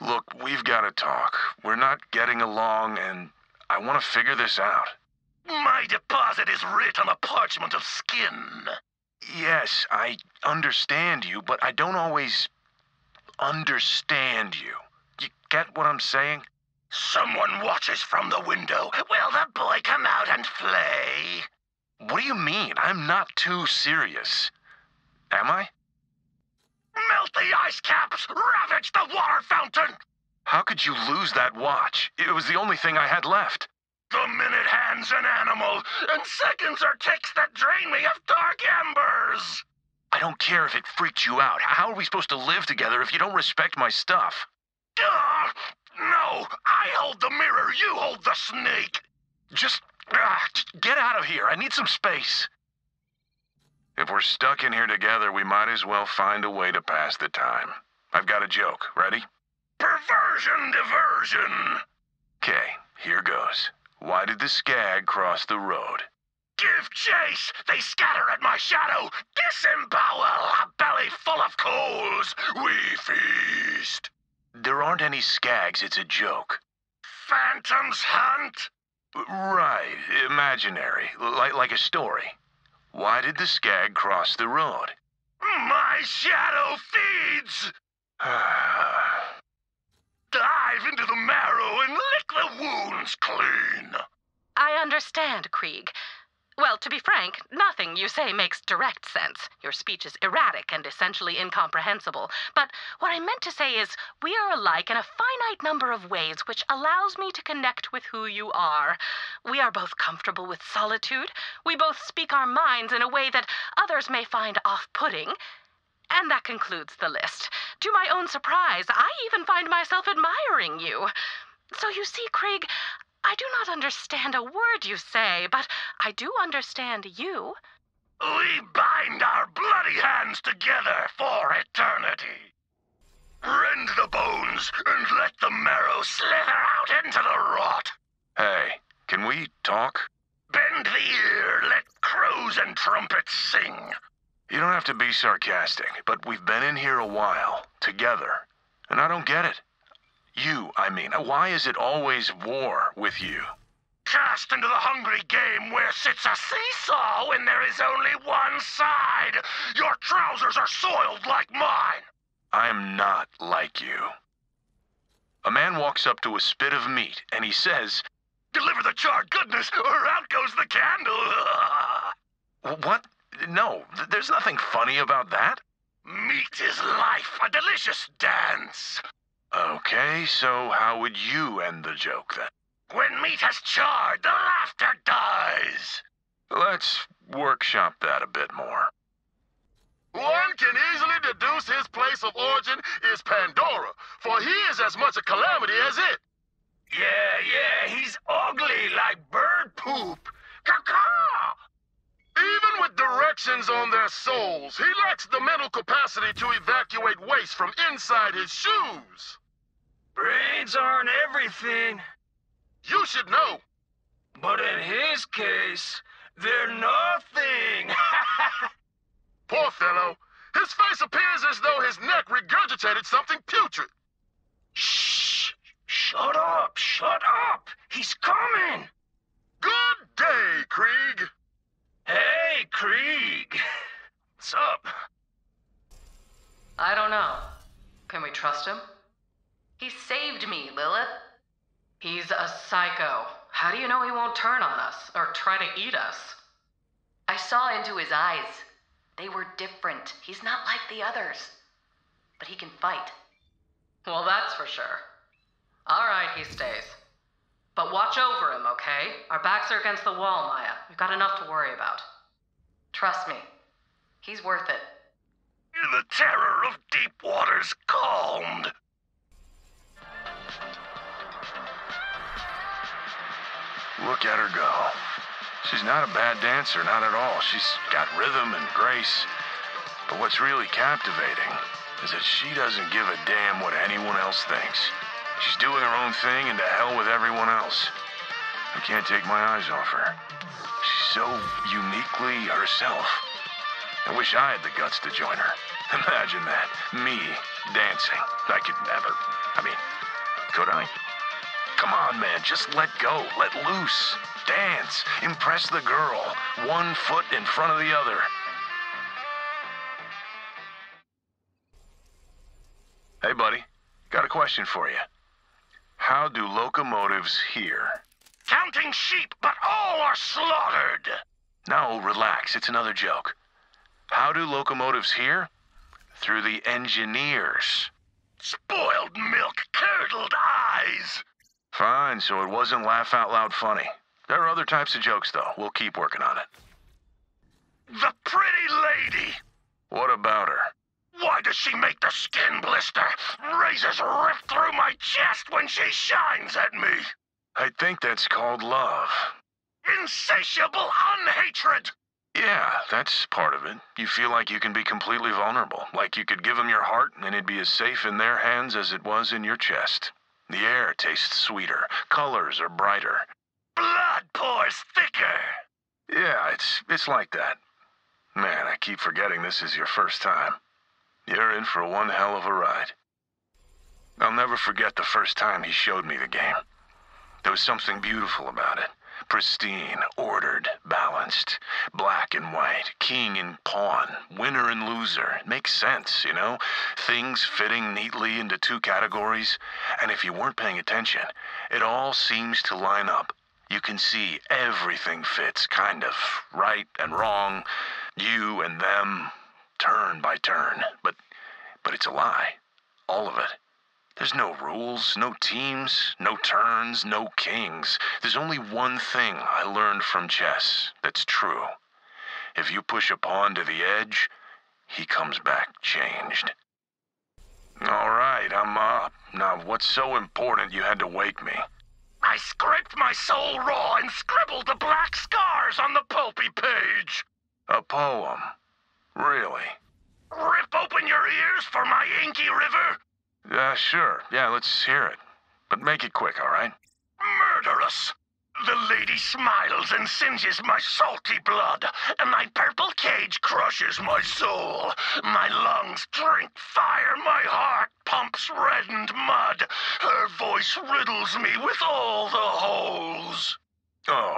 Look, we've got to talk. We're not getting along, and I want to figure this out. My deposit is writ on a parchment of skin. Yes, I understand you, but I don't always understand you. You get what I'm saying? Someone watches from the window. Will the boy come out and flay? What do you mean? I'm not too serious. Am I? Ice caps! Ravage the water fountain! How could you lose that watch? It was the only thing I had left. The minute hand's an animal, and seconds are ticks that drain me of dark embers! I don't care if it freaks you out. How are we supposed to live together if you don't respect my stuff? Ugh! No! I hold the mirror, you hold the snake! Just, ah, just get out of here. I need some space. If we're stuck in here together, we might as well find a way to pass the time. I've got a joke. Ready? Perversion diversion! Okay, here goes. Why did the skag cross the road? Give chase! They scatter at my shadow! Disembowel! A belly full of coals! We feast! There aren't any skags, it's a joke. Phantoms hunt! Right, imaginary, like, like a story. Why did the skag cross the road? My shadow feeds! Dive into the marrow and lick the wounds clean! I understand, Krieg. Well, to be frank, nothing you say makes direct sense. Your speech is erratic and essentially incomprehensible. But what I meant to say is, we are alike in a finite number of ways, which allows me to connect with who you are. We are both comfortable with solitude. We both speak our minds in a way that others may find off putting. And that concludes the list. To my own surprise, I even find myself admiring you. So you see, Krieg, I do not understand a word you say, but I do understand you. We bind our bloody hands together for eternity. Rend the bones and let the marrow slither out into the rot. Hey, can we talk? Bend the ear, let crows and trumpets sing. You don't have to be sarcastic, but we've been in here a while, together, and I don't get it. You, I mean. Why is it always war with you? Cast into the hungry game where sits a seesaw when there is only one side. Your trousers are soiled like mine. I am not like you. A man walks up to a spit of meat and he says, Deliver the charred goodness, or out goes the candle. What? No, th- there's nothing funny about that. Meat is life, a delicious dance. Okay, so how would you end the joke then? When meat has charred, the laughter dies. Let's workshop that a bit more. One can easily deduce his place of origin is Pandora, for he is as much a calamity as it. Yeah, yeah, he's ugly like bird poop. Caw-caw! Even with directions on their souls, he lacks the mental capacity to evacuate waste from inside his shoes. Brains aren't everything, You should know. but in his case, they're nothing. Poor fellow. His face appears as though his neck regurgitated something putrid. Shh! Shut up! Shut up! He's coming! Good day, Krieg. Hey, Krieg! What's up? I don't know. Can we trust him? He saved me, Lilith. He's a psycho. How do you know he won't turn on us or try to eat us? I saw into his eyes. They were different. He's not like the others. But he can fight. Well, that's for sure. All right, he stays. But watch over him, okay? Our backs are against the wall, Maya. We've got enough to worry about. Trust me. He's worth it. In the terror of deep waters calmed. Look at her go. She's not a bad dancer, not at all. She's got rhythm and grace. But what's really captivating is that she doesn't give a damn what anyone else thinks. She's doing her own thing and to hell with everyone else. I can't take my eyes off her. She's so uniquely herself. I wish I had the guts to join her. Imagine that. Me dancing. I could never. I mean, could I? Come on, man. Just let go. Let loose. Dance. Impress the girl. One foot in front of the other. Hey, buddy. Got a question for you. How do locomotives hear? Counting sheep, but all are slaughtered. No, relax. It's another joke. How do locomotives hear? Through the engineers. Spoiled milk, curdled eyes. Fine, so it wasn't laugh out loud funny. There are other types of jokes, though. We'll keep working on it. The pretty lady. What about her? Why does she make the skin blister? Razors rip through my chest when she shines at me. I think that's called love. Insatiable unhatred. Yeah, that's part of it. You feel like you can be completely vulnerable, like you could give them your heart and it'd be as safe in their hands as it was in your chest. The air tastes sweeter, colors are brighter. Blood pours thicker. Yeah, it's it's like that. Man, I keep forgetting this is your first time. You're in for one hell of a ride. I'll never forget the first time he showed me the game. There was something beautiful about it. Pristine, ordered, balanced, black and white, king and pawn, winner and loser. It makes sense, you know? Things fitting neatly into two categories. And if you weren't paying attention, it all seems to line up. You can see everything fits, kind of. Right and wrong, you and them, turn by turn. But but it's a lie. All of it. There's no rules, no teams, no turns, no kings. There's only one thing I learned from chess that's true. If you push a pawn to the edge, he comes back changed. All right, I'm up. Now, what's so important you had to wake me? I scraped my soul raw and scribbled the black scars on the pulpy page. A poem. Really? Rip open your ears for my inky river. Yeah, sure. Yeah, let's hear it. But make it quick, all right? Murderous. The lady smiles and singes my salty blood, and my purple cage crushes my soul. My lungs drink fire, my heart pumps reddened mud. Her voice riddles me with all the holes. Oh,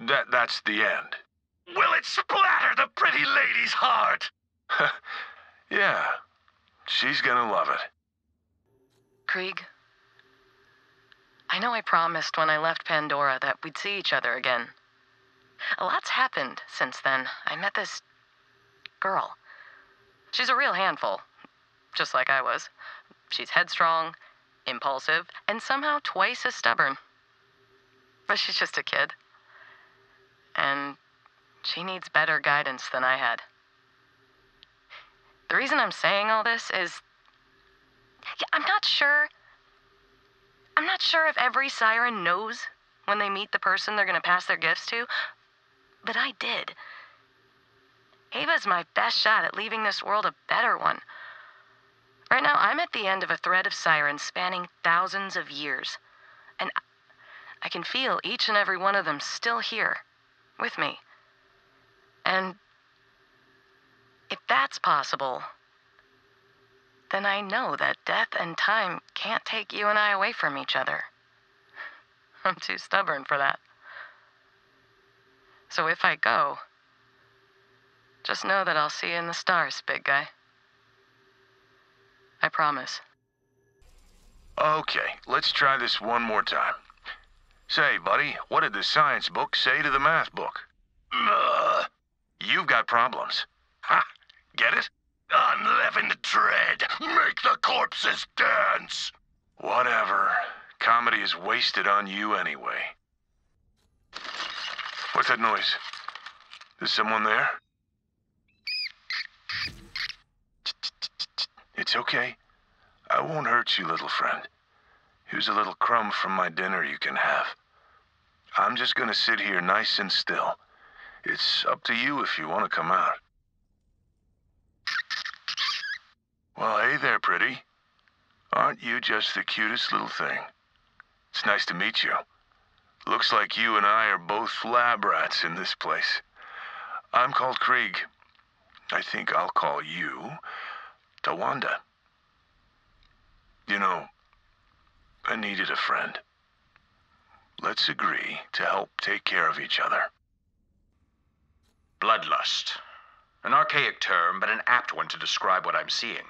that that's the end. Will it splatter the pretty lady's heart? yeah, she's gonna love it. Krieg, I know I promised when I left Pandora that we'd see each other again. A lot's happened since then. I met this girl. She's a real handful, just like I was. She's headstrong, impulsive, and somehow twice as stubborn. But she's just a kid. And she needs better guidance than I had. The reason I'm saying all this is yeah, I'm not sure. I'm not sure if every siren knows when they meet the person they're going to pass their gifts to, but I did. Ava's my best shot at leaving this world a better one. Right now, I'm at the end of a thread of sirens spanning thousands of years, and I can feel each and every one of them still here, with me. And if that's possible, then I know that death and time can't take you and I away from each other. I'm too stubborn for that. So if I go, just know that I'll see you in the stars, big guy. I promise. Okay, let's try this one more time. Say, buddy, what did the science book say to the math book? Uh, You've got problems. Ha! Get it? I'm unleavened make the corpses dance. Whatever. Comedy is wasted on you anyway. What's that noise? Is someone there? It's okay. I won't hurt you, little friend. Here's a little crumb from my dinner you can have. I'm just gonna sit here nice and still. It's up to you if you want to come out. Well, hey there, pretty. Aren't you just the cutest little thing? It's nice to meet you. Looks like you and I are both lab rats in this place. I'm called Krieg. I think I'll call you to Wanda. You know, I needed a friend. Let's agree to help take care of each other. Bloodlust. An archaic term, but an apt one to describe what I'm seeing.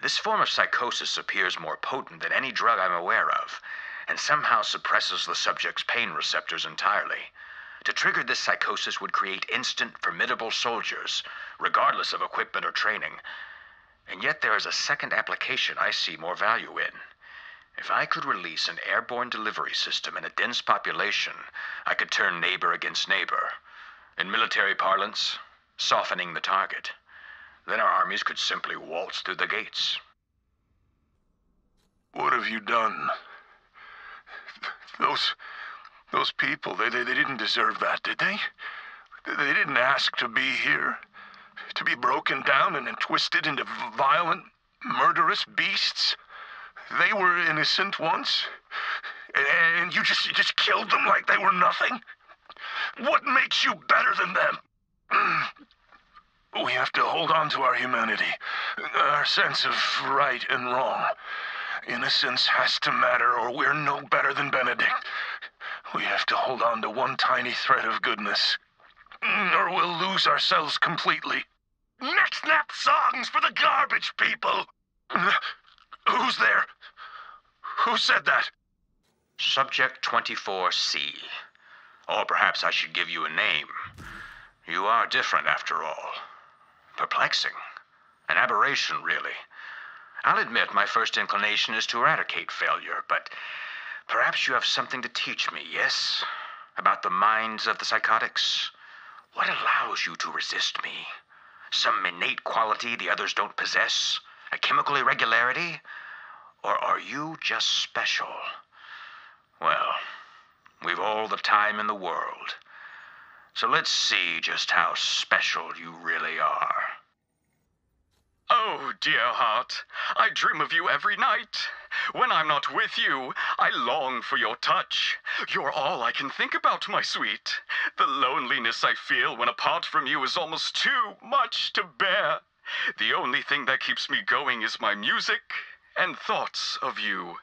This form of psychosis appears more potent than any drug I'm aware of, and somehow suppresses the subject's pain receptors entirely. To trigger this psychosis would create instant, formidable soldiers, regardless of equipment or training. And yet there is a second application I see more value in. If I could release an airborne delivery system in a dense population, I could turn neighbor against neighbor. In military parlance, softening the target. Then our armies could simply waltz through the gates. What have you done? Those those people, they, they, they didn't deserve that, did they? They didn't ask to be here. To be broken down and, and twisted into violent, murderous beasts. They were innocent once. And, and you just you just killed them like they were nothing. What makes you better than them? We have to hold on to our humanity, our sense of right and wrong. Innocence has to matter, or we're no better than Benedict. We have to hold on to one tiny thread of goodness, or we'll lose ourselves completely. Next snap songs for the garbage people. Who's there? Who said that? Subject 24C. Or perhaps I should give you a name. You are different after all. Perplexing. An aberration, really. I'll admit my first inclination is to eradicate failure, but perhaps you have something to teach me, yes? About the minds of the psychotics? What allows you to resist me? Some innate quality the others don't possess? A chemical irregularity? Or are you just special? Well, we've all the time in the world. So let's see just how special you really are. Oh, dear heart, I dream of you every night. When I'm not with you, I long for your touch. You're all I can think about, my sweet. The loneliness I feel when apart from you is almost too much to bear. The only thing that keeps me going is my music and thoughts of you.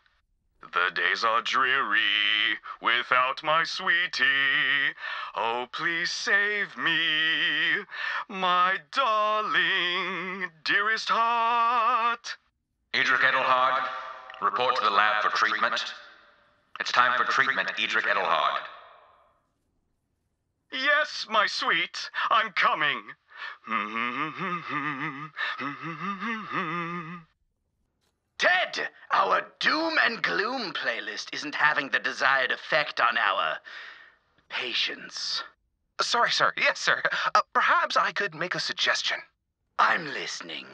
The days are dreary without my sweetie. Oh, please save me, my darling, dearest heart. Edric Edelhard, report to the lab for treatment. It's time for treatment, Edric Edelhard. Yes, my sweet, I'm coming. Hmm, hmm, hmm, Ted, our doom and gloom playlist isn't having the desired effect on our patients. Sorry, sir. Yes, sir. Uh, perhaps I could make a suggestion. I'm listening.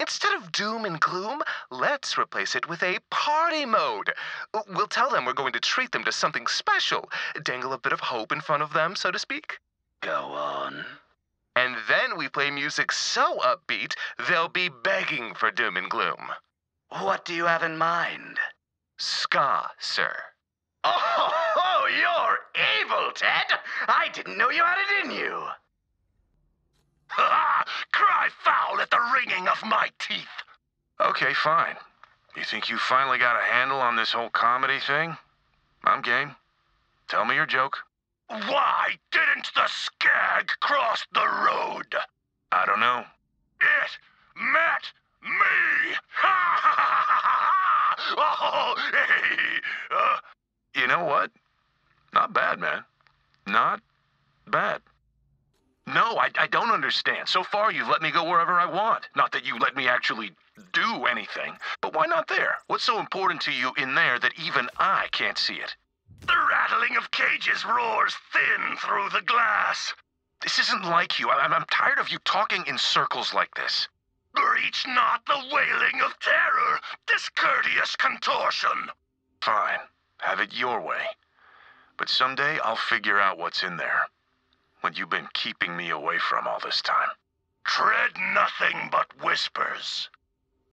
Instead of doom and gloom, let's replace it with a party mode. We'll tell them we're going to treat them to something special, dangle a bit of hope in front of them, so to speak. Go on. And then we play music so upbeat, they'll be begging for doom and gloom. What do you have in mind? Ska, sir. Oh, you're evil, Ted! I didn't know you had it in you. Ha! Cry foul at the ringing of my teeth. Okay, fine. You think you finally got a handle on this whole comedy thing? I'm game. Tell me your joke. Why didn't the skag cross the road? I don't know. It met me. Ha ha ha ha ha! Oh, hey, uh, You know what? Not bad, man. Not bad. No, I, I don't understand. So far, you've let me go wherever I want. Not that you let me actually do anything. But why not there? What's so important to you in there that even I can't see it? the rattling of cages roars thin through the glass. This isn't like you. I, I'm, I'm tired of you talking in circles like this. Reach not the wailing of terror, discourteous contortion. Fine. Have it your way. But someday I'll figure out what's in there. What you've been keeping me away from all this time. Tread nothing but whispers.